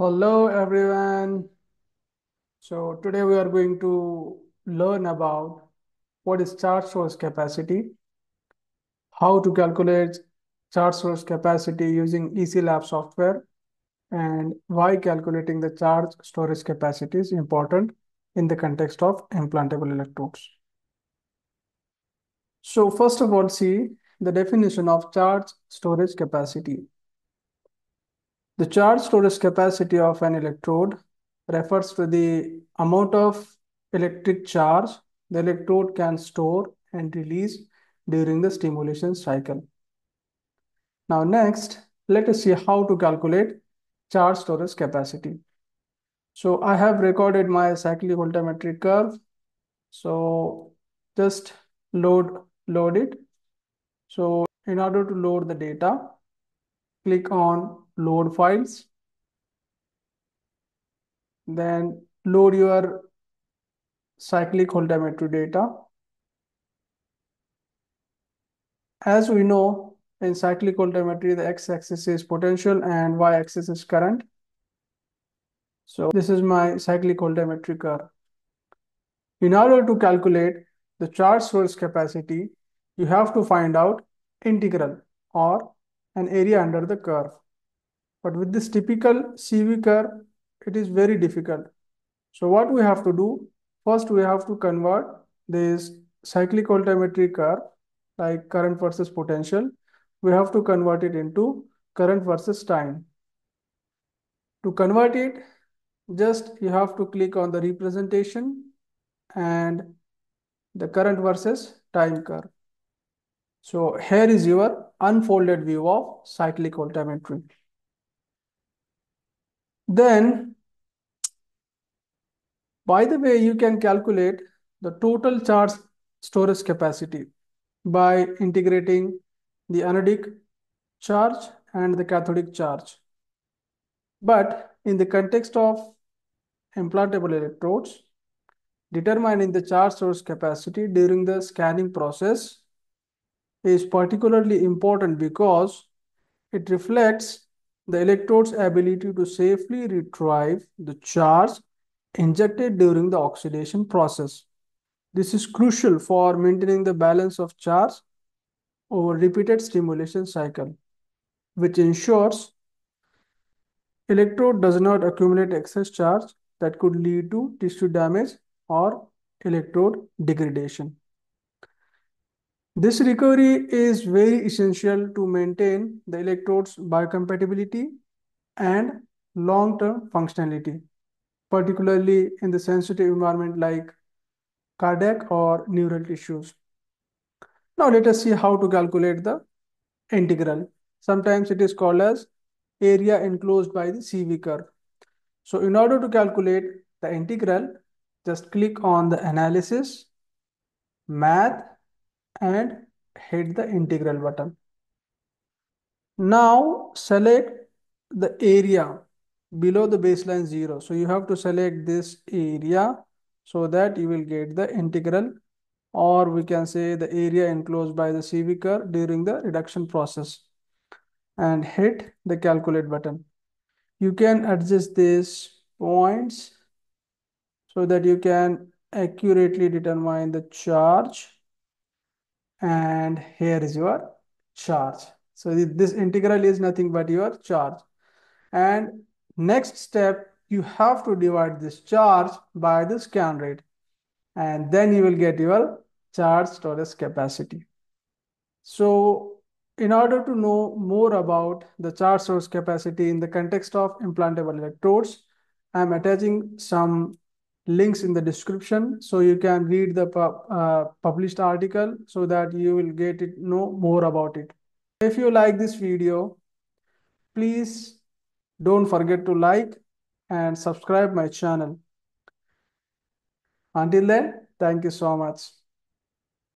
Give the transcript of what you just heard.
Hello everyone. So today we are going to learn about what is charge storage capacity, how to calculate charge storage capacity using EC-Lab software, and why calculating the charge storage capacity is important in the context of implantable electrodes. So first of all, see the definition of charge storage capacity. The charge storage capacity of an electrode refers to the amount of electric charge the electrode can store and release during the stimulation cycle. Now next, let us see how to calculate charge storage capacity. So I have recorded my cyclic voltammetric curve. So just load, load it. So in order to load the data, click on load files. Then load your cyclic voltammetry data. As we know, in cyclic voltammetry, the x-axis is potential and y-axis is current. So this is my cyclic voltammetry curve. In order to calculate the charge storage capacity, you have to find out integral or an area under the curve. But with this typical CV curve, it is very difficult. So what we have to do, first we have to convert this cyclic voltammetry curve, like current versus potential, we have to convert it into current versus time. To convert it, just you have to click on the representation and the current versus time curve. So here is your unfolded view of cyclic voltammetry. Then, by the way, you can calculate the total charge storage capacity by integrating the anodic charge and the cathodic charge. But in the context of implantable electrodes, determining the charge storage capacity during the scanning process is particularly important because it reflects the electrode's ability to safely retrieve the charge injected during the oxidation process. This is crucial for maintaining the balance of charge over repeated stimulation cycle, which ensures electrode does not accumulate excess charge that could lead to tissue damage or electrode degradation. This recovery is very essential to maintain the electrode's biocompatibility and long-term functionality, particularly in the sensitive environment like cardiac or neural tissues. Now let us see how to calculate the integral. Sometimes it is called as area enclosed by the CV curve. So in order to calculate the integral, just click on the analysis, math, and hit the integral button. Now select the area below the baseline zero. So you have to select this area so that you will get the integral or we can say the area enclosed by the CV curve during the reduction process and hit the calculate button. You can adjust these points so that you can accurately determine the charge and here is your charge. So this integral is nothing but your charge. And next step, you have to divide this charge by the scan rate. And then you will get your charge storage capacity. So in order to know more about the charge storage capacity in the context of implantable electrodes, I'm attaching some links in the description so you can read the uh, published article so that you will get it know more about it. If you like this video please don't forget to like and subscribe my channel. Until then thank you so much